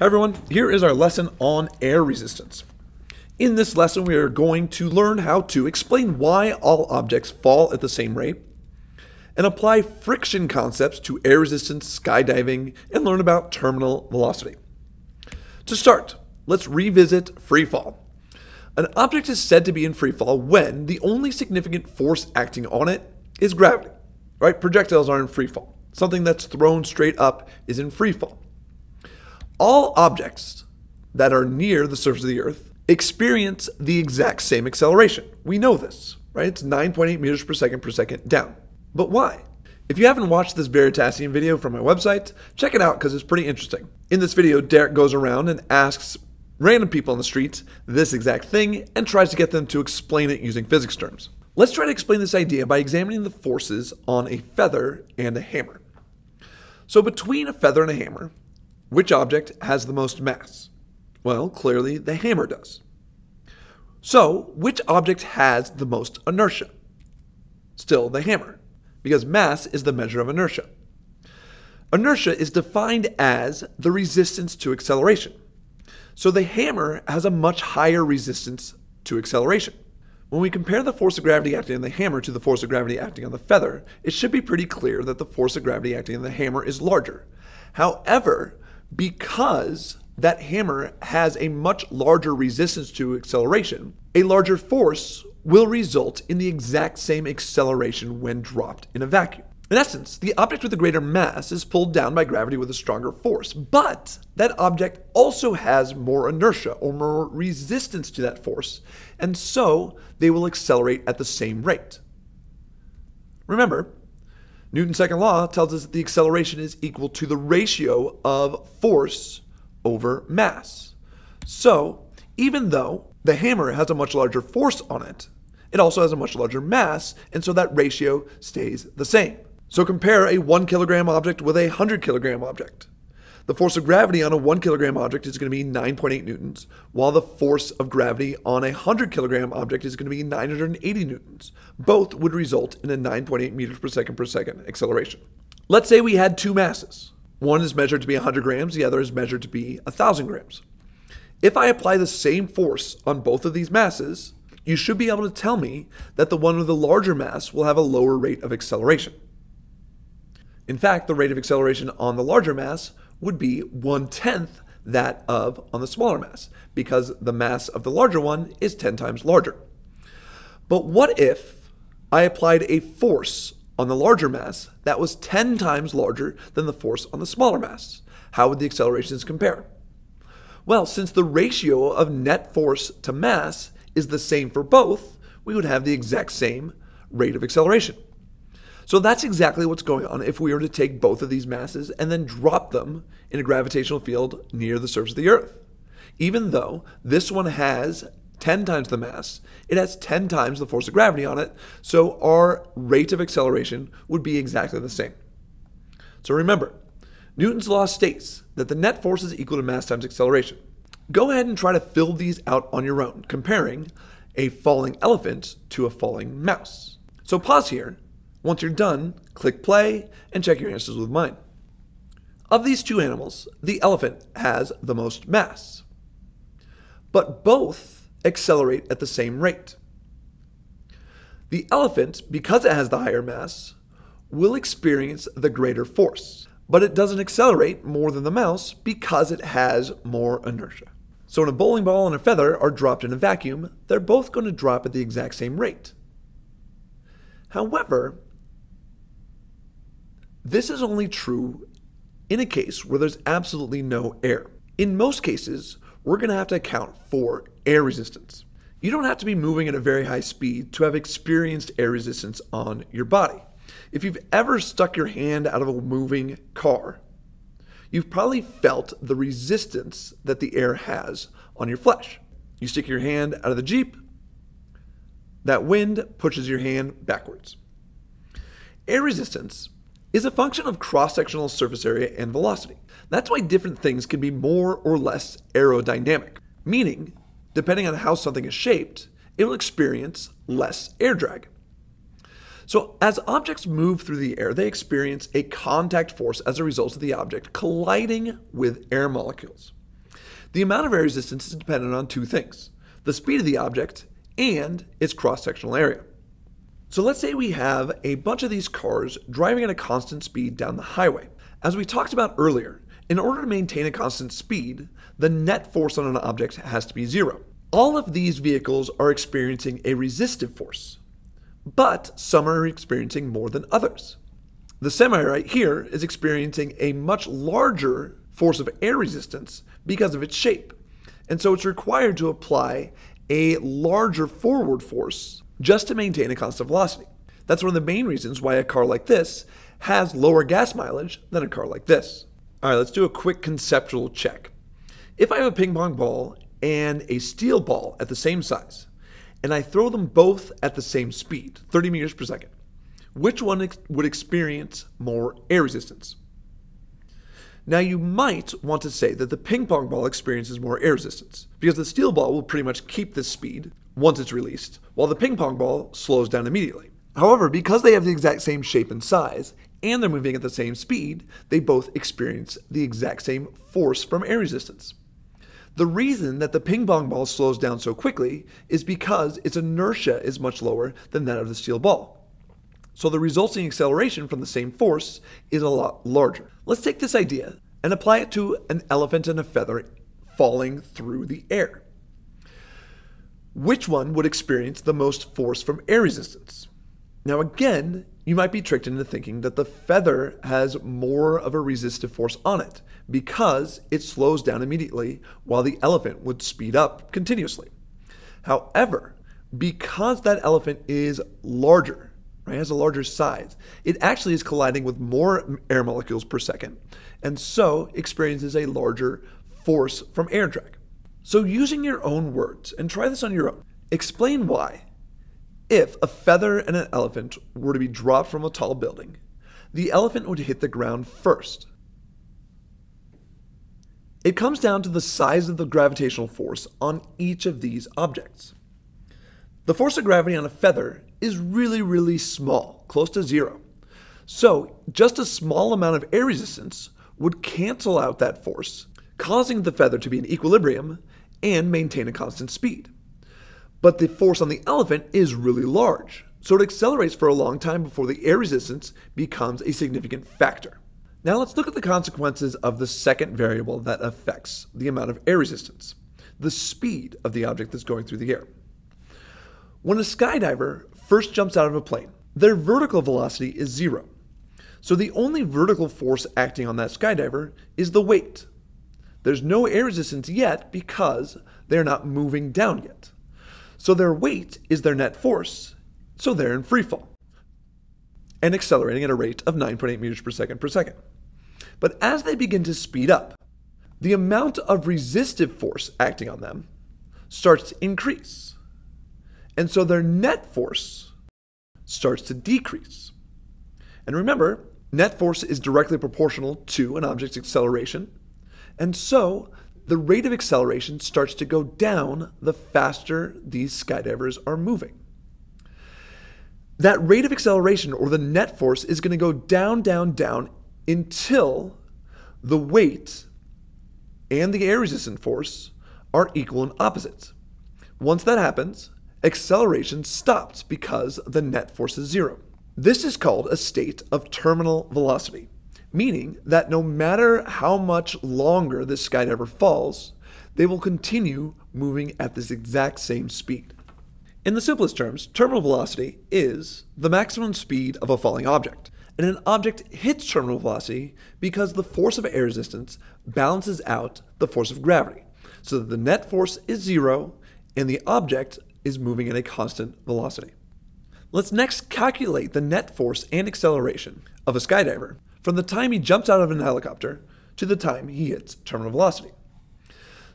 Hi everyone, here is our lesson on air resistance. In this lesson, we are going to learn how to explain why all objects fall at the same rate, and apply friction concepts to air resistance, skydiving, and learn about terminal velocity. To start, let's revisit free fall. An object is said to be in free fall when the only significant force acting on it is gravity. Right? Projectiles are in free fall. Something that's thrown straight up is in free fall. All objects that are near the surface of the Earth experience the exact same acceleration. We know this, right? It's 9.8 meters per second per second down. But why? If you haven't watched this Veritasium video from my website, check it out because it's pretty interesting. In this video, Derek goes around and asks random people on the street this exact thing and tries to get them to explain it using physics terms. Let's try to explain this idea by examining the forces on a feather and a hammer. So between a feather and a hammer, which object has the most mass? Well, clearly the hammer does. So, which object has the most inertia? Still the hammer, because mass is the measure of inertia. Inertia is defined as the resistance to acceleration. So the hammer has a much higher resistance to acceleration. When we compare the force of gravity acting on the hammer to the force of gravity acting on the feather, it should be pretty clear that the force of gravity acting on the hammer is larger. However, because that hammer has a much larger resistance to acceleration, a larger force will result in the exact same acceleration when dropped in a vacuum. In essence, the object with a greater mass is pulled down by gravity with a stronger force, but that object also has more inertia or more resistance to that force, and so they will accelerate at the same rate. Remember, Newton's second law tells us that the acceleration is equal to the ratio of force over mass. So, even though the hammer has a much larger force on it, it also has a much larger mass, and so that ratio stays the same. So compare a 1 kilogram object with a 100 kilogram object. The force of gravity on a 1 kilogram object is going to be 9.8 newtons, while the force of gravity on a 100 kilogram object is going to be 980 newtons. Both would result in a 9.8 meters per second per second acceleration. Let's say we had two masses. One is measured to be 100 grams, the other is measured to be 1,000 grams. If I apply the same force on both of these masses, you should be able to tell me that the one with the larger mass will have a lower rate of acceleration. In fact, the rate of acceleration on the larger mass would be one tenth that of on the smaller mass, because the mass of the larger one is 10 times larger. But what if I applied a force on the larger mass that was 10 times larger than the force on the smaller mass? How would the accelerations compare? Well, since the ratio of net force to mass is the same for both, we would have the exact same rate of acceleration. So that's exactly what's going on if we were to take both of these masses and then drop them in a gravitational field near the surface of the Earth. Even though this one has 10 times the mass, it has 10 times the force of gravity on it, so our rate of acceleration would be exactly the same. So remember, Newton's law states that the net force is equal to mass times acceleration. Go ahead and try to fill these out on your own, comparing a falling elephant to a falling mouse. So pause here once you're done, click play and check your answers with mine. Of these two animals, the elephant has the most mass, but both accelerate at the same rate. The elephant, because it has the higher mass, will experience the greater force, but it doesn't accelerate more than the mouse because it has more inertia. So when a bowling ball and a feather are dropped in a vacuum, they're both going to drop at the exact same rate. However, this is only true in a case where there's absolutely no air. In most cases, we're going to have to account for air resistance. You don't have to be moving at a very high speed to have experienced air resistance on your body. If you've ever stuck your hand out of a moving car, you've probably felt the resistance that the air has on your flesh. You stick your hand out of the Jeep, that wind pushes your hand backwards. Air resistance is a function of cross-sectional surface area and velocity. That's why different things can be more or less aerodynamic, meaning, depending on how something is shaped, it will experience less air drag. So as objects move through the air, they experience a contact force as a result of the object colliding with air molecules. The amount of air resistance is dependent on two things the speed of the object and its cross sectional area. So let's say we have a bunch of these cars driving at a constant speed down the highway. As we talked about earlier, in order to maintain a constant speed, the net force on an object has to be zero. All of these vehicles are experiencing a resistive force, but some are experiencing more than others. The semi right here is experiencing a much larger force of air resistance because of its shape, and so it's required to apply a larger forward force just to maintain a constant velocity. That's one of the main reasons why a car like this has lower gas mileage than a car like this. All right, let's do a quick conceptual check. If I have a ping pong ball and a steel ball at the same size, and I throw them both at the same speed, 30 meters per second, which one ex- would experience more air resistance? Now, you might want to say that the ping pong ball experiences more air resistance, because the steel ball will pretty much keep this speed once it's released, while the ping pong ball slows down immediately. However, because they have the exact same shape and size, and they're moving at the same speed, they both experience the exact same force from air resistance. The reason that the ping pong ball slows down so quickly is because its inertia is much lower than that of the steel ball. So the resulting acceleration from the same force is a lot larger. Let's take this idea and apply it to an elephant and a feather falling through the air. Which one would experience the most force from air resistance? Now, again, you might be tricked into thinking that the feather has more of a resistive force on it because it slows down immediately while the elephant would speed up continuously. However, because that elephant is larger, right, has a larger size, it actually is colliding with more air molecules per second and so experiences a larger force from air drag. So, using your own words, and try this on your own, explain why if a feather and an elephant were to be dropped from a tall building, the elephant would hit the ground first. It comes down to the size of the gravitational force on each of these objects. The force of gravity on a feather is really, really small, close to zero. So, just a small amount of air resistance would cancel out that force, causing the feather to be in equilibrium and maintain a constant speed. But the force on the elephant is really large, so it accelerates for a long time before the air resistance becomes a significant factor. Now let's look at the consequences of the second variable that affects the amount of air resistance the speed of the object that's going through the air. When a skydiver first jumps out of a plane, their vertical velocity is zero. So the only vertical force acting on that skydiver is the weight. There's no air resistance yet because they're not moving down yet. So their weight is their net force, so they're in free fall and accelerating at a rate of 9.8 meters per second per second. But as they begin to speed up, the amount of resistive force acting on them starts to increase. And so their net force starts to decrease. And remember, net force is directly proportional to an object's acceleration. And so the rate of acceleration starts to go down the faster these skydivers are moving. That rate of acceleration or the net force is going to go down, down, down until the weight and the air resistant force are equal and opposite. Once that happens, acceleration stops because the net force is zero. This is called a state of terminal velocity meaning that no matter how much longer this skydiver falls, they will continue moving at this exact same speed. In the simplest terms, terminal velocity is the maximum speed of a falling object. And an object hits terminal velocity because the force of air resistance balances out the force of gravity, so that the net force is zero and the object is moving at a constant velocity. Let's next calculate the net force and acceleration of a skydiver from the time he jumps out of an helicopter to the time he hits terminal velocity.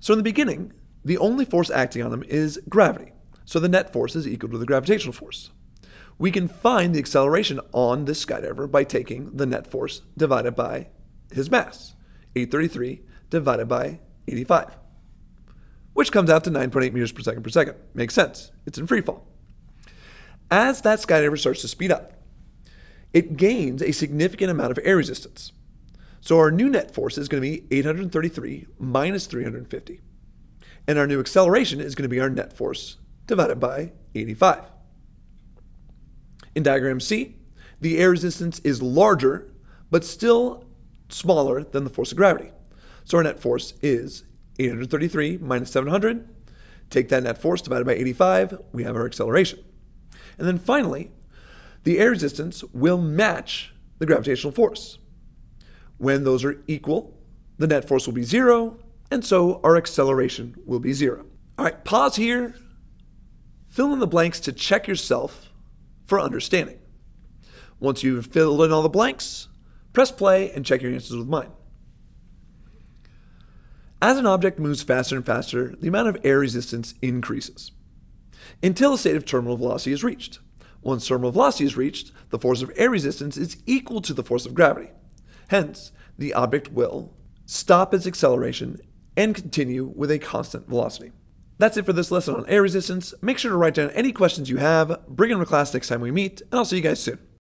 So in the beginning, the only force acting on him is gravity. So the net force is equal to the gravitational force. We can find the acceleration on this skydiver by taking the net force divided by his mass, 833 divided by 85, which comes out to 9.8 meters per second per second. Makes sense. It's in free fall. As that skydiver starts to speed up, it gains a significant amount of air resistance. So our new net force is going to be 833 minus 350. And our new acceleration is going to be our net force divided by 85. In diagram C, the air resistance is larger, but still smaller than the force of gravity. So our net force is 833 minus 700. Take that net force divided by 85, we have our acceleration. And then finally, the air resistance will match the gravitational force. When those are equal, the net force will be zero, and so our acceleration will be zero. All right, pause here. Fill in the blanks to check yourself for understanding. Once you've filled in all the blanks, press play and check your answers with mine. As an object moves faster and faster, the amount of air resistance increases until a state of terminal velocity is reached. Once terminal velocity is reached, the force of air resistance is equal to the force of gravity. Hence, the object will stop its acceleration and continue with a constant velocity. That's it for this lesson on air resistance. Make sure to write down any questions you have, bring them to class next time we meet, and I'll see you guys soon.